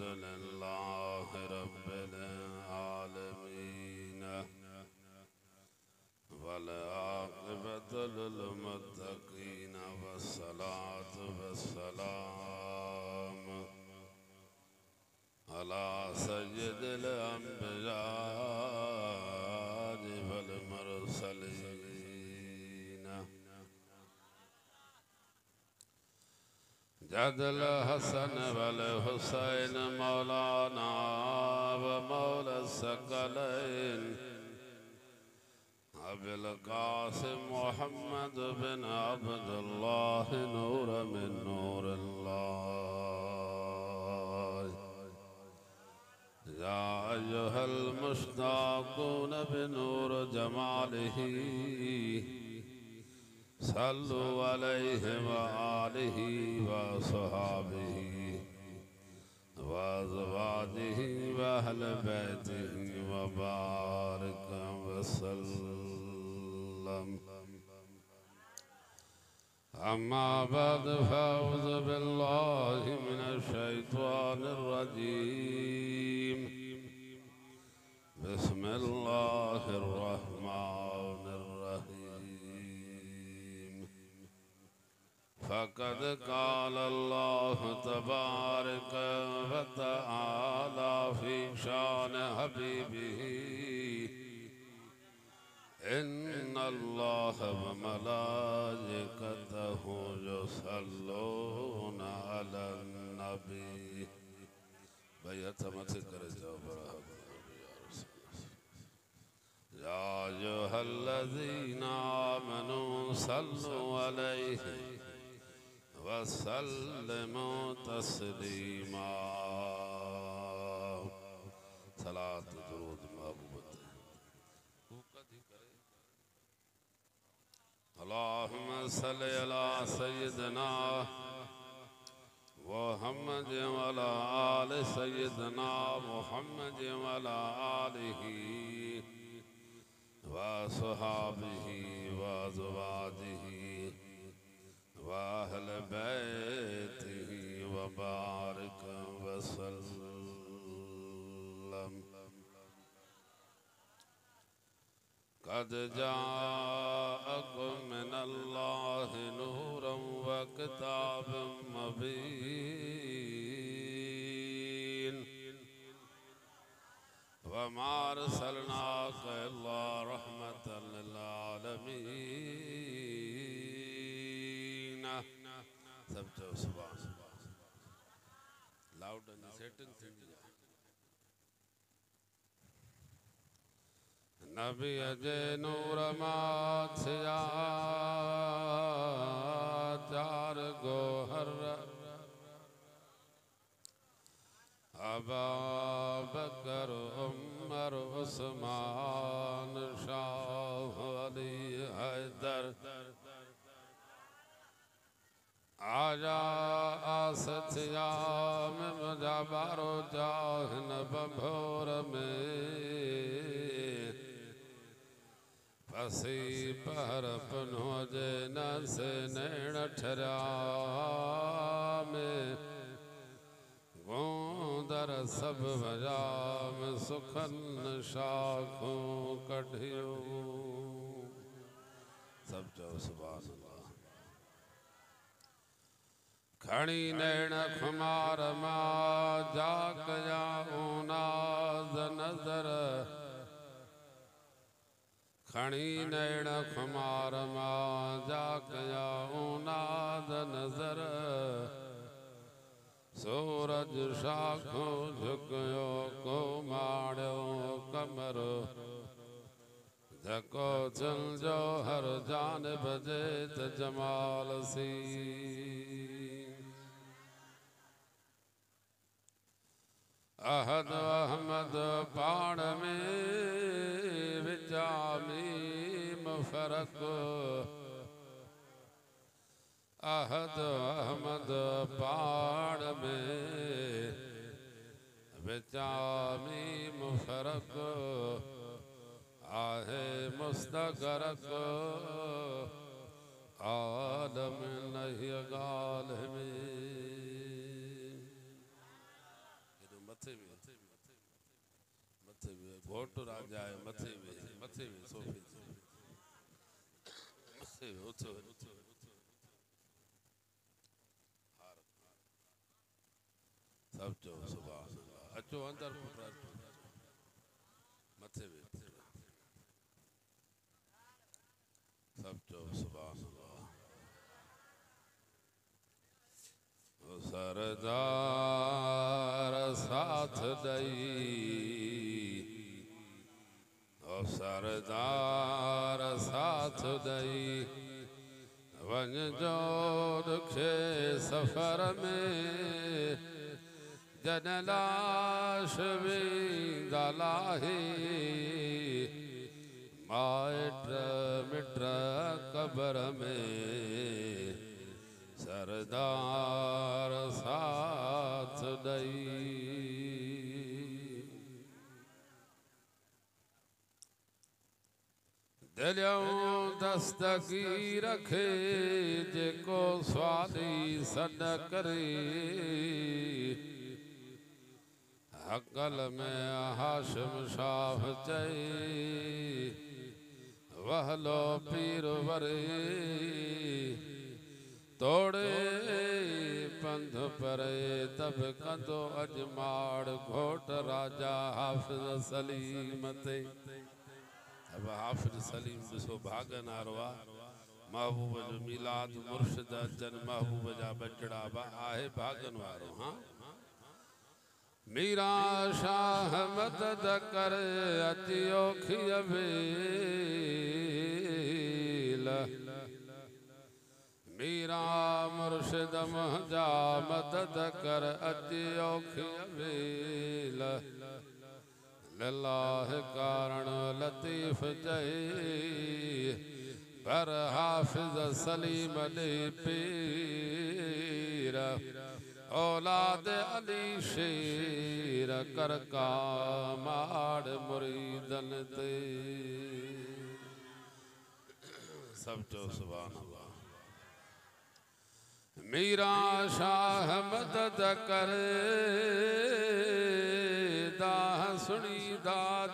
الحمد لله رب العالمين. والعاقبة للمتقين والصلاة والسلام على سيد الأنبياء والمرسلين. جد الحسن والحسين مولانا ومولى الثقلين أبي القاسم محمد بن عبد الله نور من نور الله يا أيها المشتاقون بنور جماله صلوا عليه وآله وصحابه وأزواجه وأهل بيته وبارك وسلم. أما بعد فأعوذ بالله من الشيطان الرجيم. بسم الله الرحمن فقد قال الله تبارك وتعالى في شان حبيبه إن الله وملائكته يصلون على النبي بيت مت کر يا أيها الذين آمنوا صلوا عليه وسلموا تسليما صلاة درود محبوبت اللهم صل على سيدنا محمد وعلى آل سيدنا محمد وعلى آله وصحابه وأزواجه وأهل بيته وبارك وسلم قد جاءكم من الله نورا وكتاب مبين وما أرسلناك سبحان لاؤڈ اینڈ تھی نبی اجے نور ماتھیا چار گوہر ابا بکر عمر عثمان آجا آستیا میں مجا بارو جاہن بمبھور میں پسی پہر پنہو جینا سے نیڑ ٹھریا میں گوندر سب وجام سکھن شاکھوں کڑھیوں سب جو سبحان اللہ کھڑی نیڑ کھمار ماں جاک یا اوناز نظر کھڑی نیڑ کھمار ماں جاک یا اوناز نظر سورج شاکھوں جھکیو کو ماڑیو کمر جھکو چل جو ہر جانب جیت جمال سی احد احمد پاڑ میں وچامی مفرق احد احمد پاڑ میں وچامی مفرق آہے مستقرق عالم نہیں گال گھوٹ راجا ہے متھے میں متھے میں صوفے متھے میں اتھو سب چو سبحان اللہ اچو اندر پھٹرا متھے میں سب چو سبحان اللہ سردار ساتھ دئی سردار ساتھ دئی۔ ون جو دکھے سفر میں جن لاش بھی دلاہی مائٹ مٹر قبر میں سردار ساتھ دئی۔ دلیوں دستگی رکھے جے کو سوالی صد کرے حقل میں حاشم شاہ چاہے وحلو پیر ورے توڑے پندھ پرے تب کندو اجماڑ گھوٹ راجا حافظ سلیم تے اب حافظ سلیم بسو بھاگن آروا محبوب جو میلاد مرشد جن محبوب جا بچڑا با، آئے بھاگن وارو ہاں؟ میرا شاہ مدد کر اتیو اچیو کھیویل میرا مرشد مہجا مدد کر اتیو اچیو کھیویل للہ کارن لطیف جئی پر حافظ سلیم علی پیر اولاد علی شیر کر کاماڑ مریدن تے سب چو سبحان اللہ میرا شاہ مدد کر دا سنی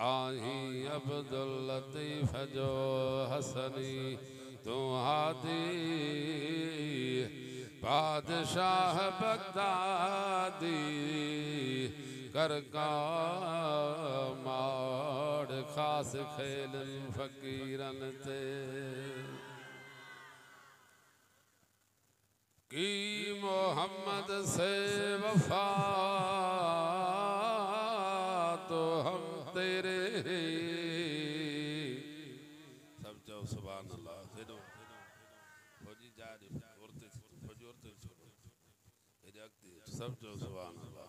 آہی عبداللطیف جو حسنی، تو ہادی بادشاہ بغدادی کر ماڑ خاص کھیل فقیرن تے۔ کی محمد سے وفا سب جو زبان اللہ۔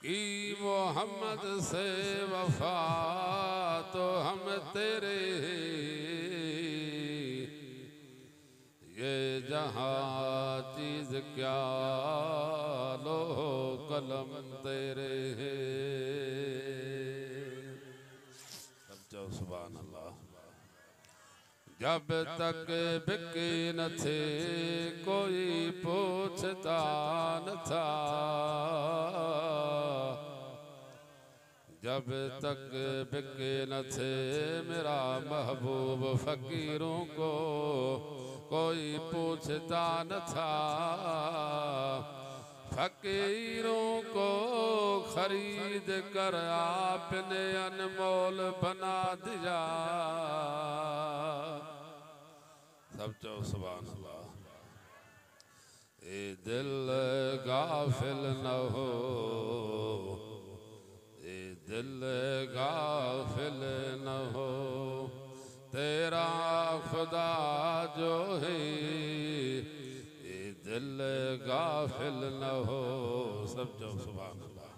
کی محمد سے وفا تو ہم تیرے یہ جہاں چیز کیا لو قلم تیرے سب چاہو سبحان اللہ جب تک بکے نہ تھے، کوئی پوچھتا نہ تھا۔ جب تک بکے نہ تھے، میرا محبوب فقیروں کو کوئی پوچھتا نہ تھا۔ فقیروں کو خرید کر آپ نے انمول بنا دیا۔ سب چاہو سبحان اللہ۔ اے دل غافل نہ ہو۔ اے دل غافل نہ ہو۔ تیرا خدا جو ہے۔ اے دل غافل نہ ہو۔ سب جو سبحان اللہ۔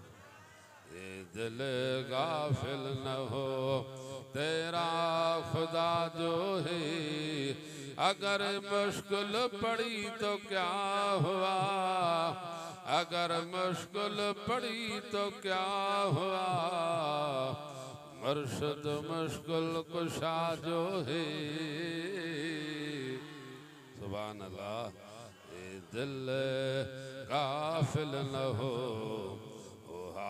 یہ دل غافل نہ ہو۔ تیرا خدا جو ہے۔ اگر مشکل پڑی تو کیا ہوا؟ اگر مشکل پڑی تو کیا ہوا؟ مرشد مشکل کشا جو ہے۔ سبحان اللہ، اے دل غافل نہ ہو۔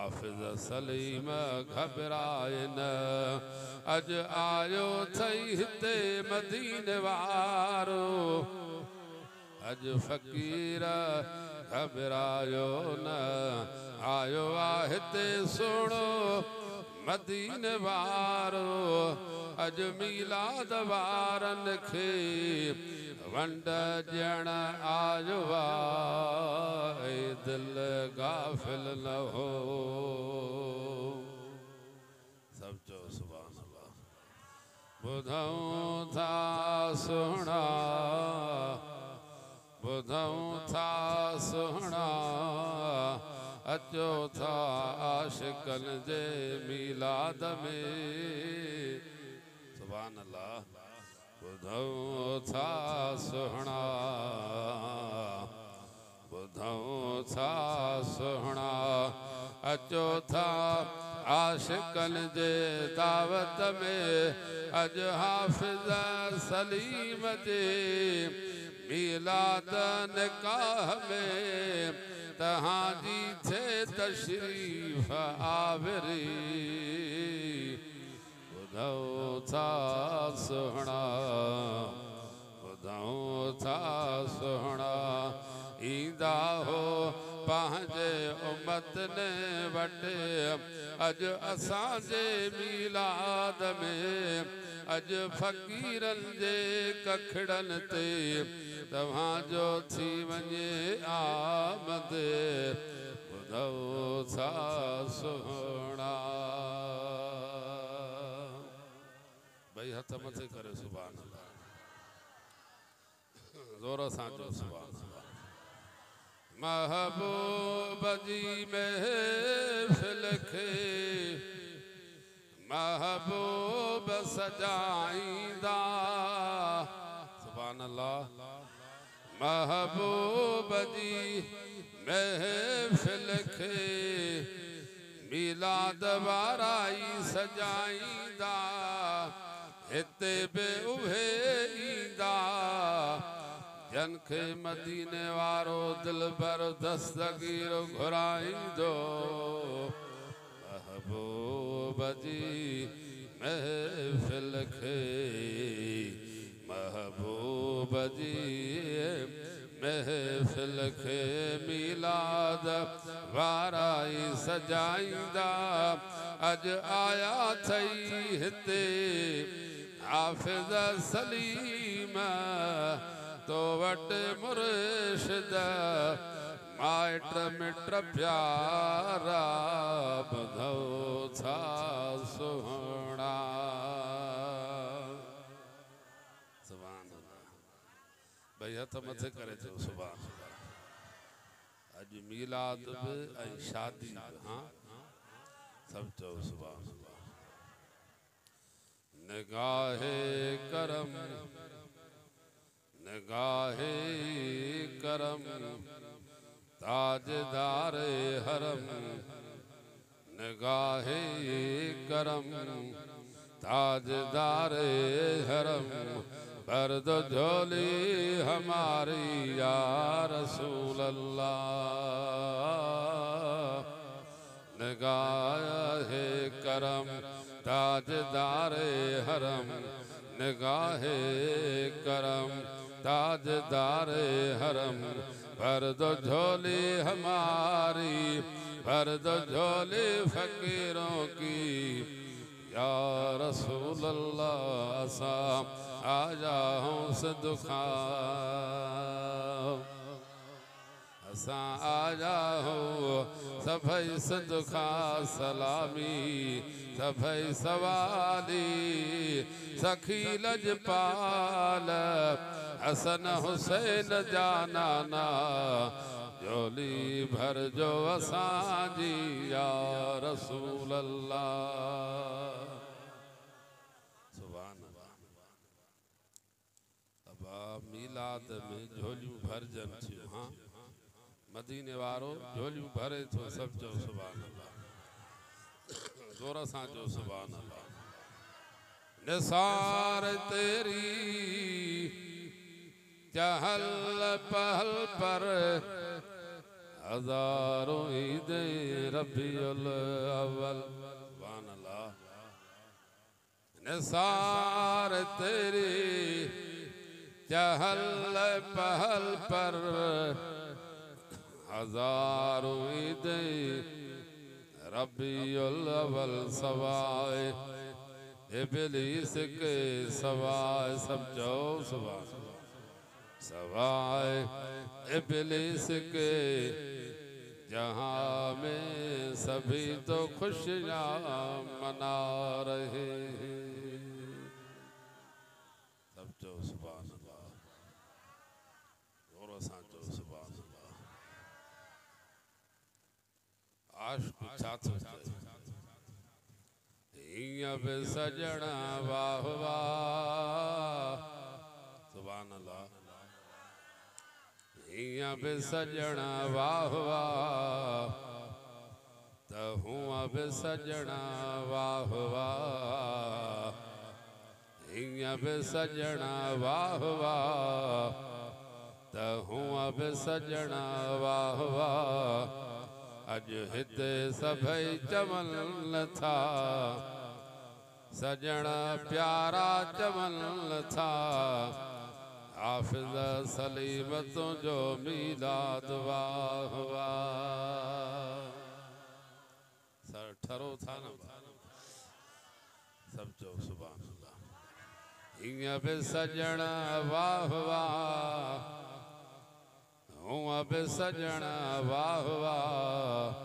او حافظ سلیم گھبرائے نہ اج آیو تھئی ہتے مدین وارو اج فقیر گھبرایو نہ آیو آہتے سنو مدین وارو اج میلاد وارن کھے ونڈ جن آیو اے دل غافل نہ ہو سب چو سبحان اللہ بدھوں تھا سونا بدھوں تھا سونا اچو تھا عاشقن جے میلاد میں سبحان اللہ بدھوں تھا سونا بدھوں تھا سونا اچو تھا عاشقن جے دعوت میں اج حافظ سلیم جے میلاد نکاح میں تہاں جی تھے تشریف آوری بدھو تھا سہنا بدھو تھا سہنا ایندہ ہو پہنجے امت نے وٹے اج اساں جے میلاد میں اج فقیرن جے ککھڑن تے تمہاں جو تھی ونجے آمد بدھو تھا کرے سبحان اللہ زورہ سانچو سبحان اللہ محبوب جی محفل کھے محبوب سجائیندہ سبحان اللہ محبوب جی محفل کھے میلاد وارائی سجائیندہ ہتے بے اوہے ایندہ جن کے مدینے وارو دل بر دستگیر گھرائیں دو محبوب جی محفل کھے محبوب جی محفل کھے میلاد وارائی سجائیں دا اج آیا تھئی ہتے حافظ سلیم، تو وٹ مرشد مائٹ مٹر پیارا، بدھو تھا سہنا۔ سبحان اللہ۔ بھئی ہتھ متھے کرے جو سبحان اللہ۔ اج میلاد بھی شادی بھی ہاں؟ سب چو سبحان اللہ۔ نگاہ کرم نگاہ کرم تاجدار حرم، نگاہ کرم تاجدار حرم، برد جھولی ہماری یا رسول اللہ، نگاہ کرم تاجدار حرم، نگاہ کرم، تاجدار حرم بھر دو جھولی ہماری بھر دو جھولی فقیروں کی۔ یا رسول اللہ سام آجا ہوں سے دکھا۔ اساں آجا ہوں سبھائی سے دکھا سلامی سبھائی سوالی سخی لجپال حسن حسین جانانا۔ جولی بھر جو اساں جی یا رسول اللہ۔ سبحان اللہ۔ ابا میلاد میں جھولیوں بھر جن تھیوں ہاں۔ مدینے وارو جھولیوں بھرے تو سب جو سبحان اللہ۔ زورا سان جو سبحان اللہ۔ نثار تیری چہل پہل پر ہزاروں عید ربی الاول سبحان اللہ۔ نثار تیری چہل پہل پر ہزاروں عید ربی الاول سوائے، ابلیس کے سوائے، سب جو سوائے سوائے ابلیس کے۔ جہاں میں سبھی تو خوشیاں منا رہے ہیں سب جو سبحان اللہ اور اساں جو سبحان اللہ عاشق چاہتے ہیں۔ ایاں بے سجنا واہ واہ۔ سبحان اللہ۔ ایاں بے سجنا واہ واہ۔ تہوں بے سجنا واہ واہ۔ ایاں بے سجنا واہ واہ۔ تہوں بے سجنا واہ واہ۔ اج ہتے سبھئی چمن تھا سجنا پیارا چمن تھا حافظ سلیمتوں جو میلاد واہ واہ سر ٹھرو تھا نا سب جو سبحان اللہ ہیاں بے سجنا واہ واہ ہوں اب سجنا واہ واہ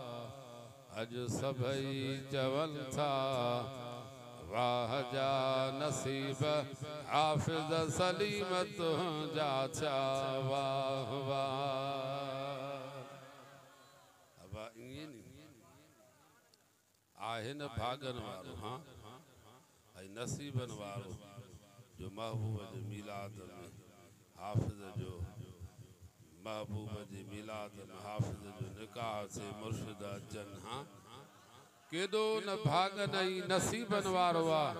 اج سبھئی چول تھا واہ جا نصیب حافظ سلیمت جا چا واہ واہ ابا انہیں نہیں آہن بھاگن وارو ہاں ای نصیبن وارو جو محبوب جو میلاد میں حافظ جو محبوب جی میلاد میں جو نکاح سے مرشد اچن ہاں؟ کیدو نہ بھاگ نہیں نصیبن واروا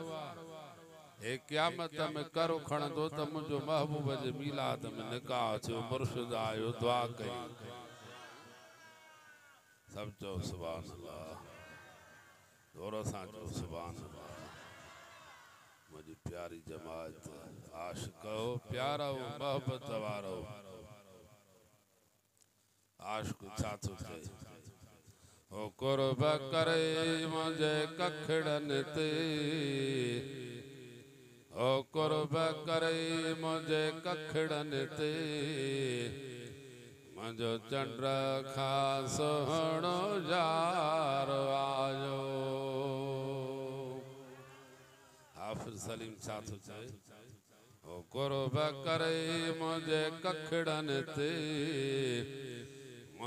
اے قیامت میں کرو کھڑن دو تا مجھو محبوب جی میلاد میں نکاح سے مرشد آئیو دعا کئی۔ سب جو سبحان اللہ۔ دورا سان جو سبحان اللہ۔ مجھے پیاری جماعت عاشقو پیارا ہو، محبت وارو عاشق چاہتو تھے او قرب کرے مجھے ککھڑن تے او قرب کرے مجھے ککھڑن تے مجھو چنڈر کھا سہنو جار آجو حافظ سلیم چاہتو تھے او قرب کرے مجھے ککھڑن تے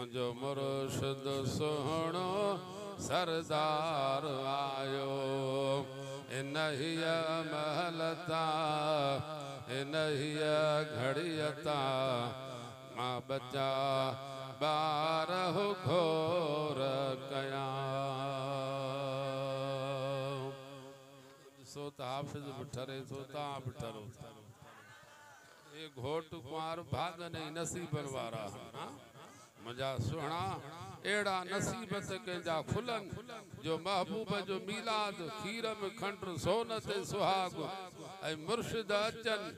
مجھو مرشد سہنو سردار آیو انہی محلتا انہی گھڑیتا ماں بچا بارہ گھور کیا سوتا حافظ بٹھرے سوتا بٹھرو اے گھوٹ کمار بھاگ نہیں نصیب بنوارا ہاں مجھا سونا ایڑا نصیبت کے جا کھلن جو محبوب جو میلاد خیرم کھنڈر سونت سہاگ اے مرشد اچن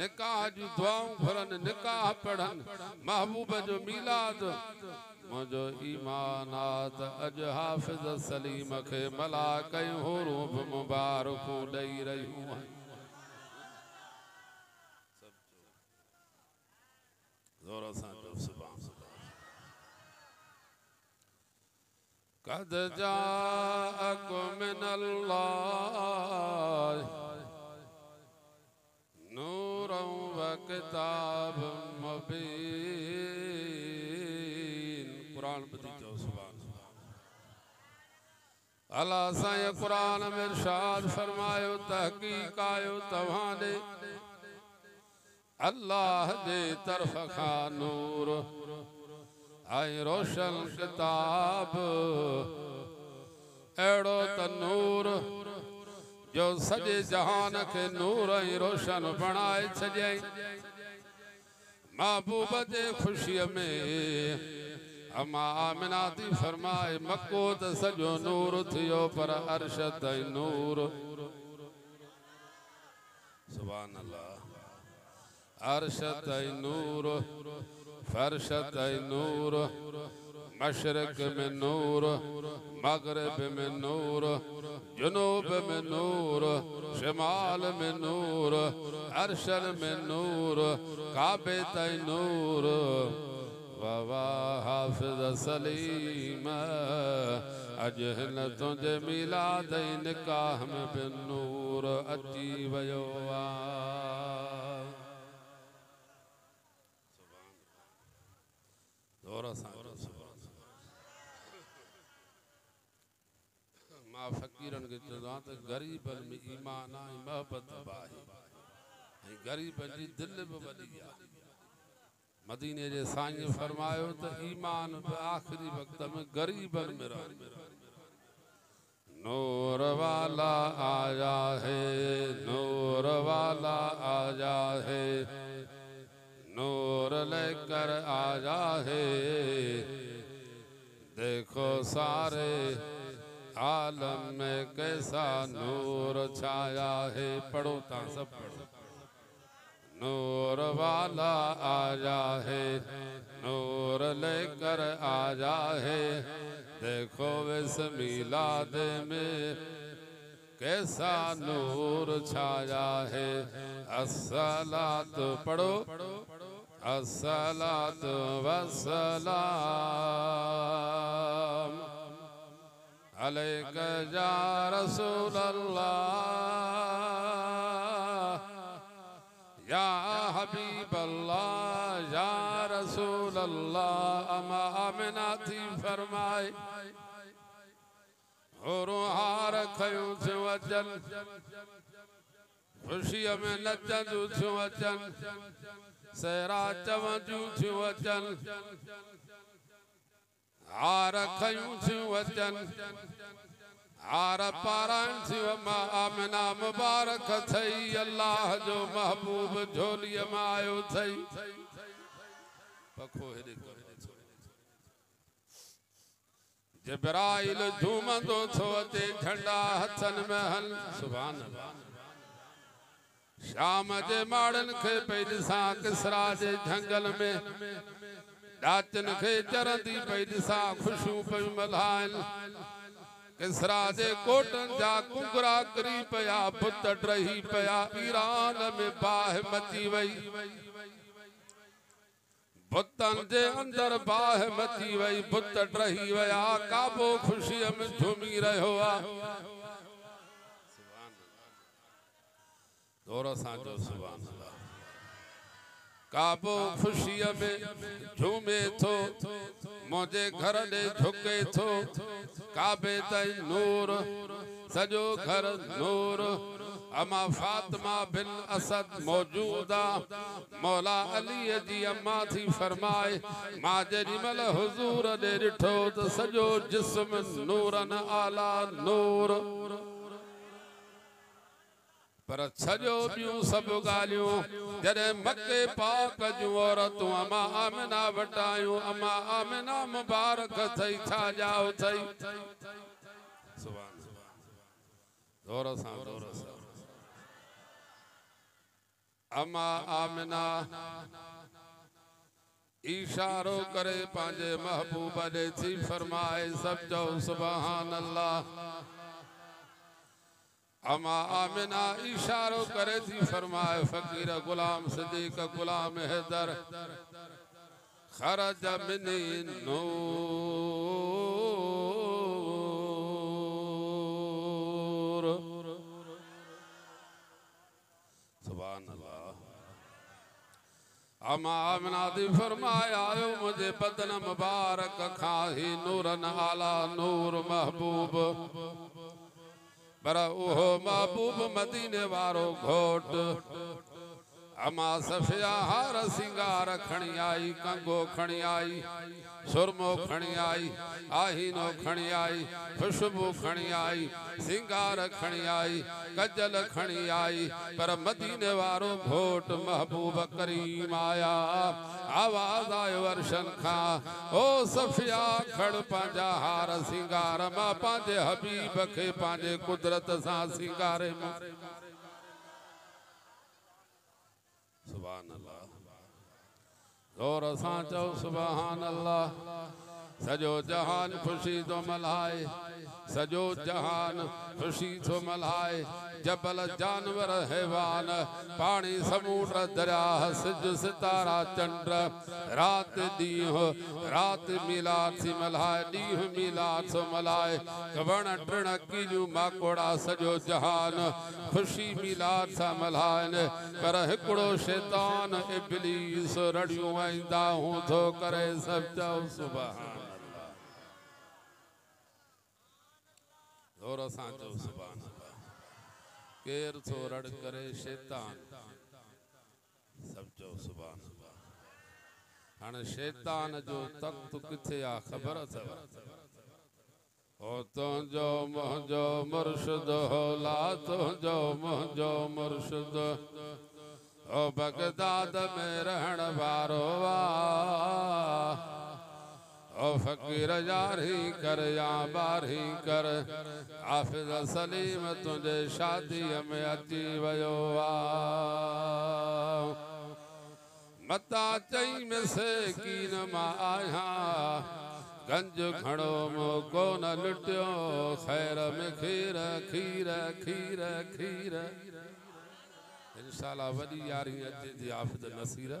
نکاح جو دعاؤں بھرن نکاح پڑھن محبوب جو میلاد مجھو ایمانات اج حافظ سلیم کے ملاکیں حروف مبارکوں ڈئی رہی ہوں زورا سان جو سبحان قد جاءكم من الله نورا وكتاب مبين. قرآن بدی جو سبحان اللہ۔ سائیں قرآن میں ارشاد فرمایو تحقیق آیو توانے اللہ دے طرف خان نور۔ آئی روشن کتاب ایڑو تنور جو سجے جہان کے نور آئی روشن بنائے چھجائیں محبوب دے خوشی میں اما آمنہ تھی فرمائے مکو تے سجو نور تھیو پر عرشت ای نور سبحان اللہ عرشت ای نور فرشت نور مشرق میں نور مغرب میں نور جنوب میں نور شمال میں نور ارشل میں نور کعبے تائی نور۔ بابا حافظ سلیم اجهل تنهنجي ملاد ئي نڪاح ۾ به نور اچي ويو غور آسان ما فقیرن کے چردان تے غریب میں ایمان آئی، محبت باہی غریب جی دل پہ بڑی گیا مدینہ جی سائن فرمائے تو ایمان پہ آخری وقت میں غریب میں رہا نور والا آیا سارے عالم میں کیسا نور چھایا ہے پڑھو تاں سب پڑھو نور والا آیا ہے نور لے کر آیا ہے دیکھو اس میلاد میں کیسا نور چھایا ہے السلام پڑھو الصلاة والسلام عليك يا رسول الله يا حبيب الله يا رسول الله أما أمناتي فرمائے روحا رکھیوں سے وچن خوشی میں نچن سے وچن سيرا چونديون ٿيون اچن هار کيون ٿيون اچن هار پارائڻ ٿيون اما آمنه مبارڪ ٿئي الله جو محبوب جهوليءَ مان آيو ٿئي پکو هيڏي جبرائل جهومندو ٿو اچي جهنڊا هٿن ۾ هل شام جے مارن کے پیدساں کسرا جے جھنگل میں راتن کے جرندی پیدساں خوشو پی ملائن کسرا جے کوٹن جا کنگرا کری پیا پتٹ رہی پیا ایران میں باہ مچی وئی بطن جے اندر باہ مچی وئی بطٹ رہی ویا کابو خوشی ہمیں جھومی رہوا دورہ سانجو سبان اللہ۔ کعبو خوشیہ میں جھومے تو مجھے گھر لے جھکے تو کعبے تائی نور، سجو گھر نور۔ اما فاطمہ بن اسد موجودہ، مولا علی جی اما تھی فرمائے ماجری مل حضور لے رٹھو، تو سجو جسم نورن آلا نور نور۔ پر ڇڄو ٻيون سڀ ڳالهيون جڏهن مڪي پاڪ جون عورتون اما آمنه وٽ آيون اما آمنه مبارڪ ٿئي ڇا ڄائو ٿئي؟ دور سان دور سان. اما آمنه اشارو ڪري پنهنجي محبوب ڏي ٿي فرمائي سڀ چئو سبحان الله اما آمنہ اشارو کرے تھی فرمائے فقیر غلام صدیق غلام حیدر، خرج من نور سبحان اللہ۔ اما آمنہ دی فرمایا آئیو مجھے بدن مبارک، کھاہی نورن آلہ نور محبوب۔ برا اوہو محبوب مدینے وارو گھوٹ۔ اما صفیہ ہار سنگار کھڑی آئی کنگو کھڑی آئی سرمو کھڑی آئی آہینو کھڑی آئی خوشبو کھڑی آئی سنگار کھڑی آئی کجل کھڑی آئی پر مدینے وارو گھوٹ محبوب کریم آیا آواز آئے ورشن کھا او صفیہ کھڑ پانجا ہار سنگار ما پانجے حبیب کے پانجے قدرت سا سنگارے ماں سبحان اللہ زور اساں چو سبحان اللہ سجو جہان خوشی تو ملائے سجو جہان خوشی تو ملائے جبل جانور حیوان پانی سموٹر دریا سج ستارہ چندر رات دیہ رات میلاد سی ملائے دیہ میلاد سو ملائے کبن ٹرنکی جو ماکوڑا سجو جہان خوشی میلاد سا ملائے پر ہکڑو شیطان ابلیس رڑیوں آئندہ ہوں تو کرے سب جاؤ سبحان اور اساں جو سبحان اللہ کیر تو رڑ کرے شیطان سب جو سبحان اللہ ہن شیطان جو تخت کتھے آ خبر اتھو او تو جو مہجو مرشد ہو لا تو جو مہجو مرشد او او فقیر جاری کر یا باری کر۔ حافظ سلیم تجھے شادی میں اچی ویو متا چئی میں سے کین ما آیا۔ گنج کھڑو مو کو نہ لٹیو خیر میں کھیر کھیر کھیر کھیر۔ انشاءاللہ وڈی یاری اچے دی حافظ نصیرہ۔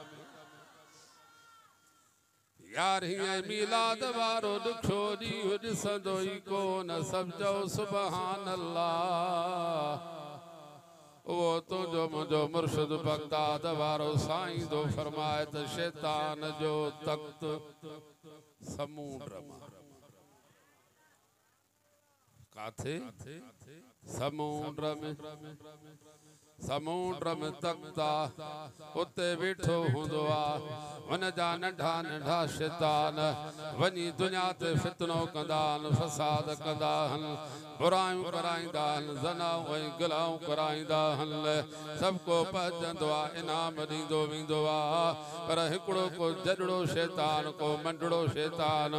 میں یار ہی میلاد وارو دکھو دی ہج سندوئی کو نہ سمجھو سبحان اللہ وہ تو جو مجھو مرشد بغداد وارو سائیں دو فرمائے تو شیطان جو تخت سمون رما کاتھے سمون رمے سمونڈر میں تکتا اتے بیٹھو ہوں دعا ون جا نڈھا نڈھا شیطان ونی دنیا تے فتنو کندان فساد کندان برائیوں کرائیں دان زناؤں وہیں گلاؤں کرائیں دان سب کو پہجن دعا انام دیں دو بین دعا پر ہکڑو کو جڑڑو شیطان کو منڈڑو شیطان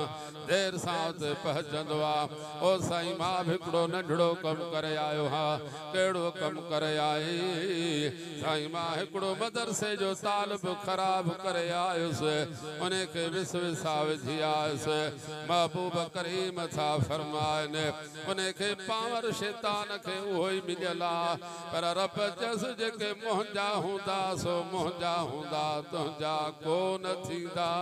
دیر ساتھ پہجن دعا او سائیں ماں بھکڑو نڈڑو کم کرے آئیو ہاں کیڑو کم کرے آئی سائیں ماں ہکڑو مدرسے جو طالب خراب کرے آئیو سے انہیں کے وس وساو جی آئیو محبوب کریم تھا فرمائنے انہیں کے پاور شیطان کے اوہی ملیلا پر رب جس جے کے مہنجا ہوں دا سو مہنجا ہوں دا تہنجا کون تھی دا؟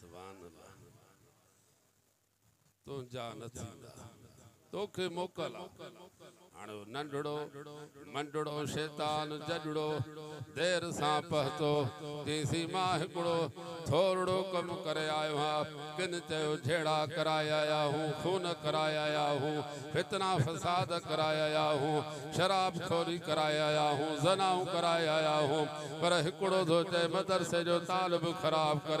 سبحان اللہ۔ تہنجا نتھی دا۔ تو کے موکلا۔ ننڈڑوڑ منڈڑو شیطان ججڑو دیر سے پہتوڑو تھوڑا آیا ہاں پنچ جڑا کرائے آیا ہوں خون کرائے آیا ہوں فتنہ فساد کرا آیا ہوں شراب تھونی کرائے آیا ہوں زنؤ کرائے آیا ہوں پر چائے مدرسے جو تال بھی خراب کر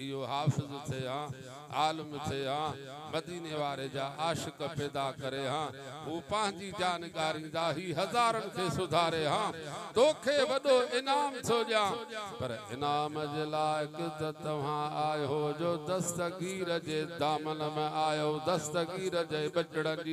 یہ حافظ تھے ہاں عالم تھے ہاں مدینہ وارے جا عاشق پیدا کرے ہاں۔ وہ پانچی جانگاری دا ہی ہزارن کے صدارے ہاں۔ دوکھے ودو انام تھو جا۔ پر انام جلائق دت وہاں آئے ہو جو دستگیر جے دامن میں آئے ہو، دستگیر جے بچڑا جی۔